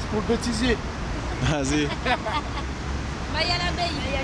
C'est pour le bêtisier. Vas-y. Bah, il y a l'abeille.